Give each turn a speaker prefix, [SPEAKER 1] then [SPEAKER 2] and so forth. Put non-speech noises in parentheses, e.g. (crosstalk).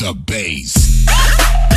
[SPEAKER 1] the bass? (laughs)